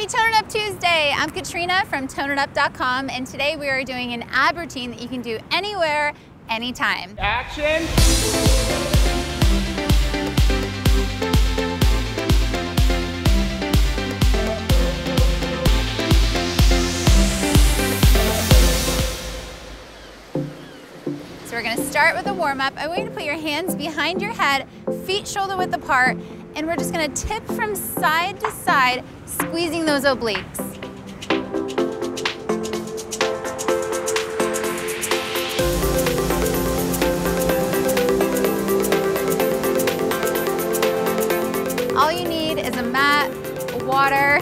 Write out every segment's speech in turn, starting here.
Happy Tone It Up Tuesday! I'm Katrina from ToneItUp.com and today we are doing an ab routine that you can do anywhere, anytime. Action! So we're gonna start with a warm up. I want you to put your hands behind your head, feet shoulder width apart, and we're just gonna tip from side to side, squeezing those obliques. All you need is a mat, water,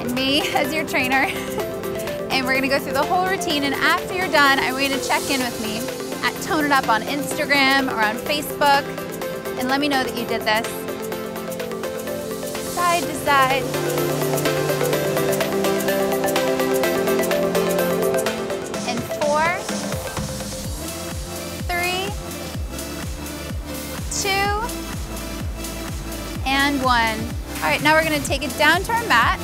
and me as your trainer. and we're gonna go through the whole routine. And after you're done, I want you to check in with me at Tone It Up on Instagram or on Facebook and let me know that you did this. Side to side. In four, three, two, and one. All right, now we're gonna take it down to our mat.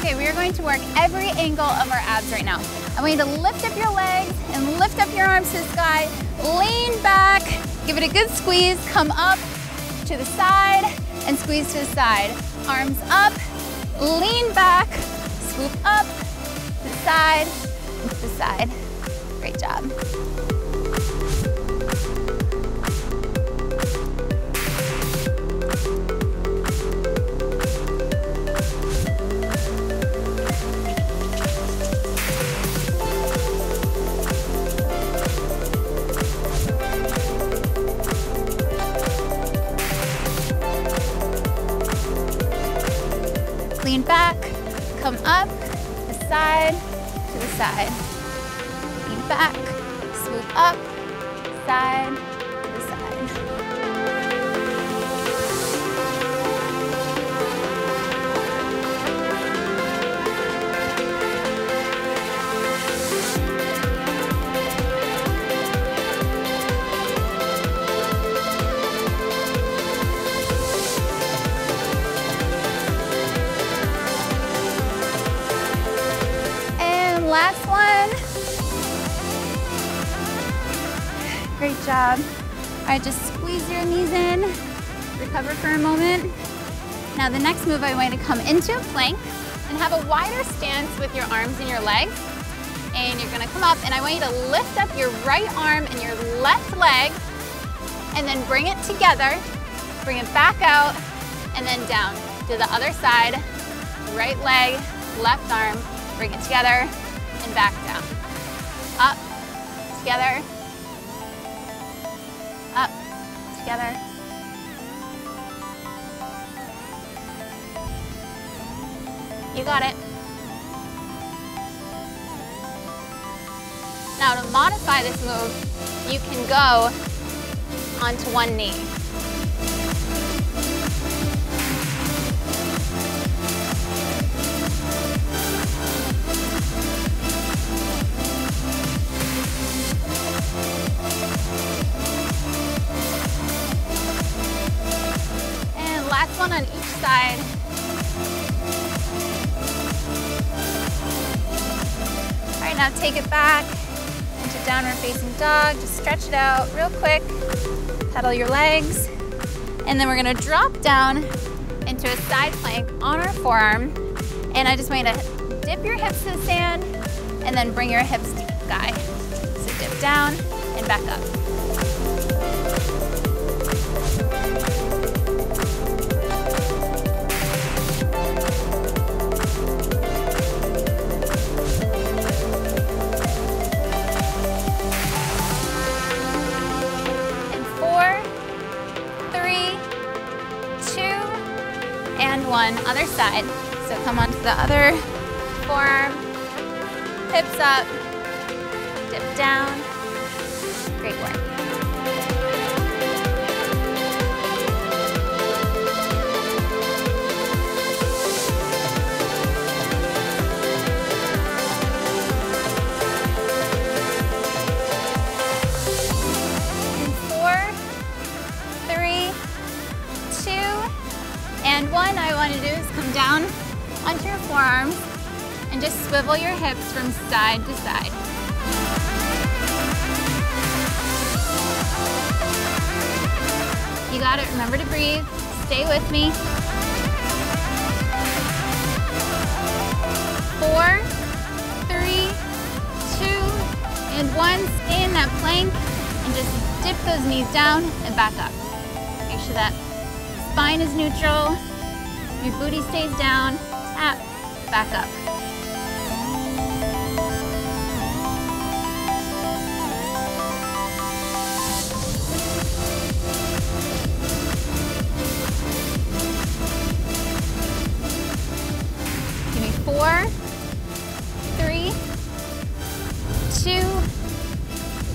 Okay, we are going to work every angle of our abs right now. I want you to lift up your legs and lift up your arms to the sky. Lean back, give it a good squeeze. Come up to the side and squeeze to the side. Arms up, lean back, swoop up, to the side, to the side. Great job. Come up, the side, to the side. Lean back, swoop up, side, Great job. All right, just squeeze your knees in. Recover for a moment. Now the next move, I want you to come into a plank and have a wider stance with your arms and your legs. And you're gonna come up and I want you to lift up your right arm and your left leg and then bring it together. Bring it back out and then down. To the other side, right leg, left arm, bring it together and back down. Up, together, together. You got it. Now to modify this move, you can go onto one knee. Now take it back into downward facing dog. Just stretch it out real quick. Pedal your legs. And then we're gonna drop down into a side plank on our forearm. And I just want you to dip your hips to the sand and then bring your hips to sky. So dip down and back up. Other side. So come onto the other forearm, hips up, dip down. Great work. Forearms and just swivel your hips from side to side. You got it, remember to breathe. Stay with me. Four, three, two, and one. Stay in that plank and just dip those knees down and back up. Make sure that spine is neutral, your booty stays down, tap, back up. Give me four, three, two,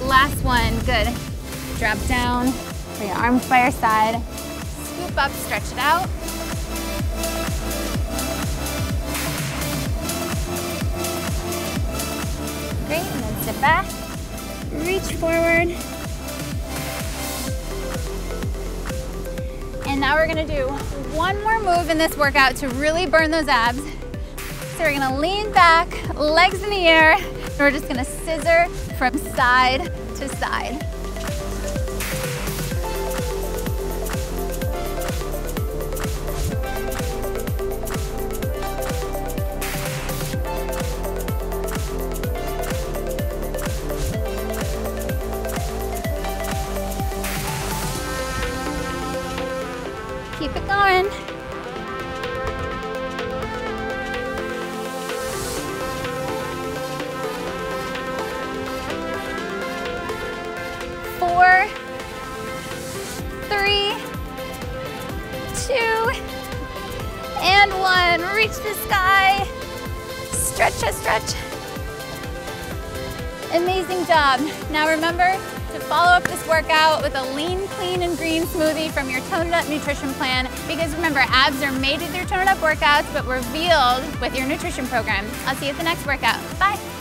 last one, good. Drop down, bring your arms by your side, scoop up, stretch it out. Sit back, reach forward. And now we're gonna do one more move in this workout to really burn those abs. So we're gonna lean back, legs in the air, and we're just gonna scissor from side to side. Sky. Stretch, stretch, stretch. Amazing job. Now remember to follow up this workout with a lean, clean, and green smoothie from your Tone It Up nutrition plan because remember, abs are made with your Tone It Up workouts but revealed with your nutrition program. I'll see you at the next workout. Bye.